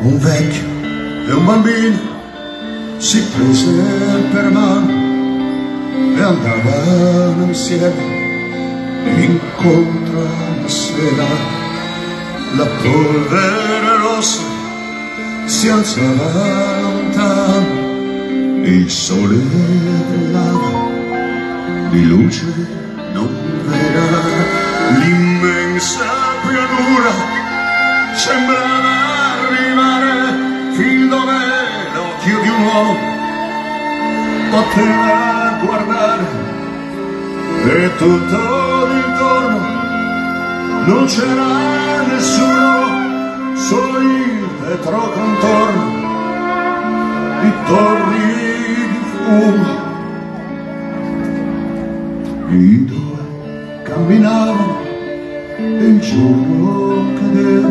vecchio e un bambino si prese per mano e andavano insieme incontro alla sera. La polvere rossa si alzava lontano e il sole brillava di luce non vera. L'immensa pianura sembrava poteva guardare e tutto intorno non c'era nessuno, solo il vetro contorno di torri di fumo. I due camminavano e il giorno cadeva,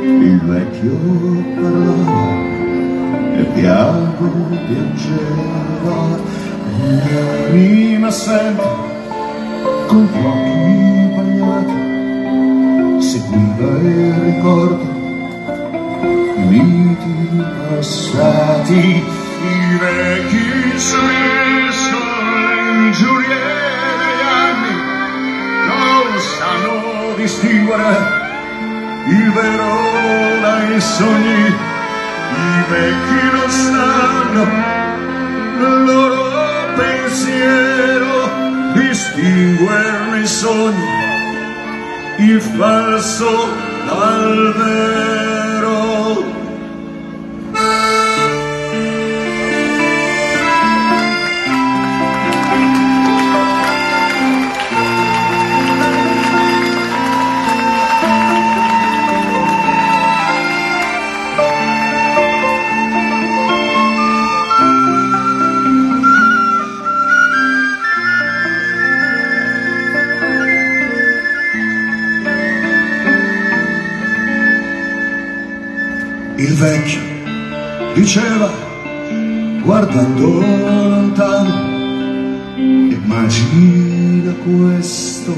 il vecchio parlava piango piangeva L'anima sempre con gli occhi bagnati seguiva il ricordo i miti passati i vecchi sono le ingiurie degli anni non sanno distinguere il vero dai sogni i vecchi non sanno il loro pensiero distinguerne i sogni, il falso dal vero. Il vecchio diceva, guardando lontano, immagina questo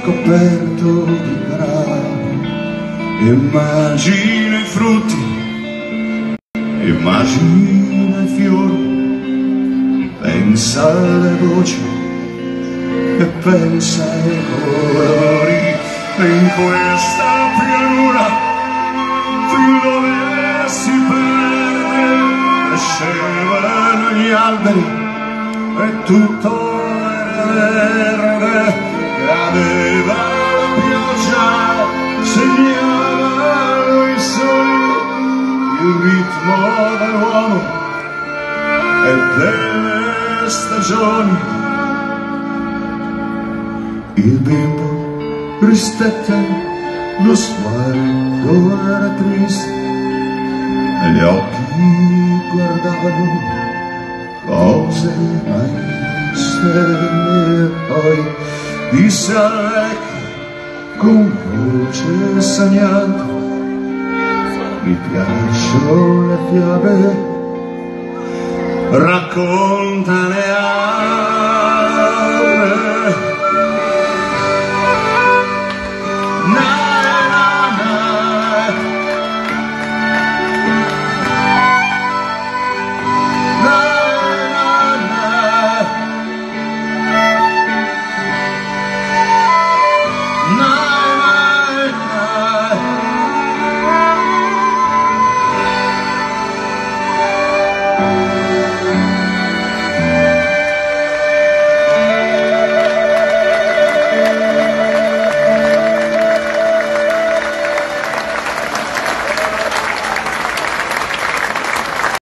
coperto di grano, immagina i frutti, immagina i fiori, pensa alle voci e pensa ai colori in questa pianura fin dove si perde crescevano gli alberi e tutto era verde. Cadeva la pioggia segnavano i soli il ritmo dell'uomo. E delle stagioni il bimbo ristette lo sguardo era triste gli occhi guardavano cose mai viste poi disse al vecchio con voce sognante mi piacciono le fiabe raccontane